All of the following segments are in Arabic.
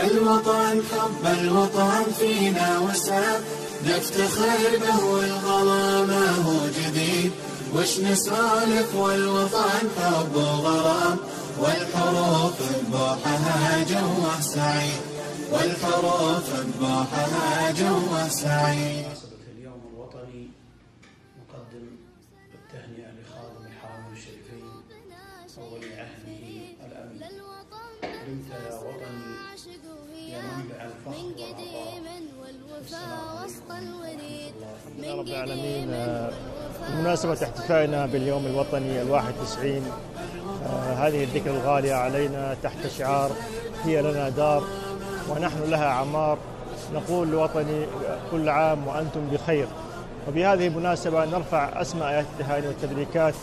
الوطن حب الوطن فينا وسام نفتخر به والغلا ما هو جديد. وش نسولف والوطن حب وغرام. والحروف ببوحها جوه سعيد. والحروف ببوحها جوه سعيد. اليوم الوطني نقدم التهنئة لخادم الشريفين عهده الأمين. منبع الفخر والعطاء يا رب العالمين. آه، بمناسبة احتفائنا باليوم الوطني الواحد وتسعين آه، هذه الذكرى الغالية علينا تحت شعار هي لنا دار ونحن لها عمار. نقول لوطني كل عام وأنتم بخير. وبهذه المناسبة نرفع أسمى آيات التهاني والتبريكات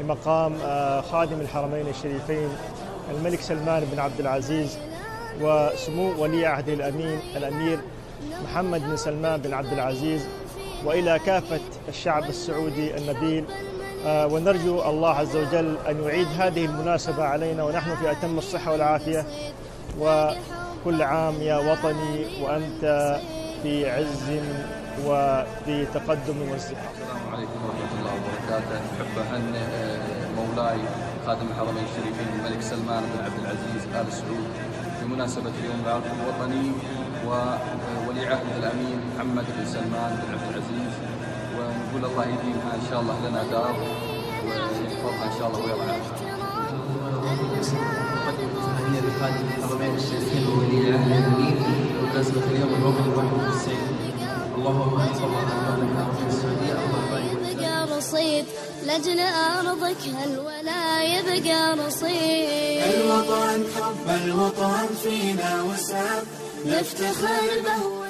لمقام آه، خادم الحرمين الشريفين الملك سلمان بن عبد العزيز. وسمو ولي عهده الأمين الأمير محمد بن سلمان بن عبد العزيز وإلى كافة الشعب السعودي النبيل. آه، ونرجو الله عز وجل أن يعيد هذه المناسبة علينا ونحن في أتم الصحة والعافية. وكل عام يا وطني وأنت في عز وفي تقدم وازدهار. السلام عليكم ورحمة الله وبركاته. أحب أهنئ آه، مولاي خادم الحرمين الشريفين الملك سلمان بن عبد العزيز آل سعود. بمناسبة اليوم الوطني وولي عهد الأمين محمد بن سلمان بن عبد العزيز. ونقول الله يديمها إن شاء الله لنا دار ويحفظها إن شاء الله ويرعاها تحية لخادم الحرمين الشريفين وولي عهد الأمين بمناسبة اليوم الوطني 91 اللهم أهل الحرمين السعودية اللهم رصيد لجل أرضك هالولا يبقى رصيد الوطن حب الوطن فينا وسام نفتخر به